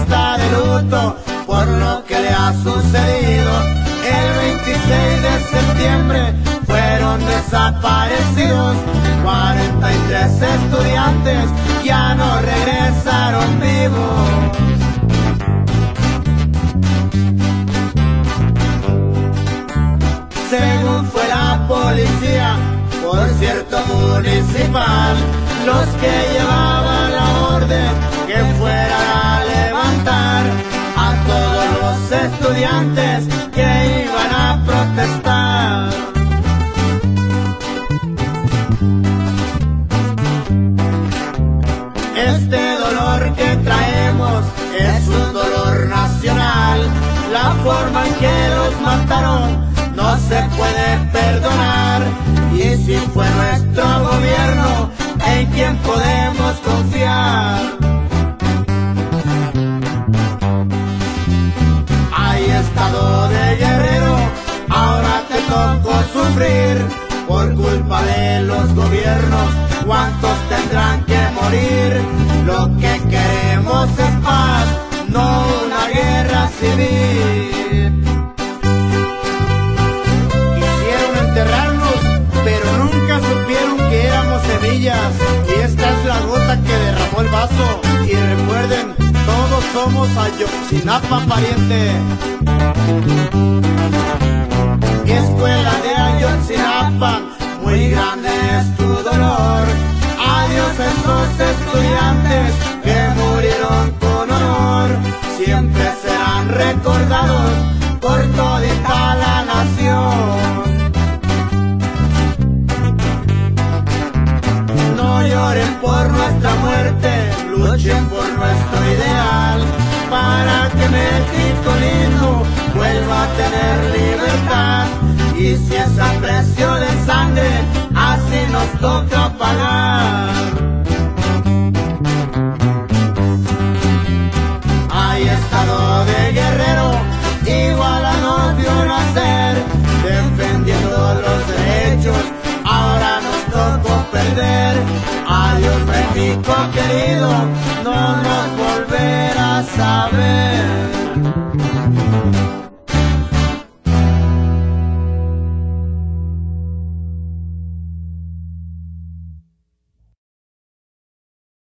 Está de luto por lo que le ha sucedido. El 26 de septiembre fueron desaparecidos 43 estudiantes, ya no regresaron vivos. según fue la policía, por cierto municipal, los que llevaron estudiantes que iban a protestar. Este dolor que traemos es un dolor nacional. La forma en que los mataron no se puede perdonar. Y si fue nuestro sufrir por culpa de los gobiernos. ¿Cuántos tendrán que morir? Lo que queremos es paz, no una guerra civil. Quisieron enterrarnos, pero nunca supieron que éramos semillas. Y esta es la gota que derramó el vaso. Y recuerden, todos somos Ayotzinapa pariente. Esos estudiantes que murieron con honor. Siempre serán recordados por toda la nación. No lloren por nuestra muerte, luchen por nuestro ideal, para que México lindo vuelva a tener libertad. Y si es a de sangre, así nos toca México querido, no nos volverás a ver.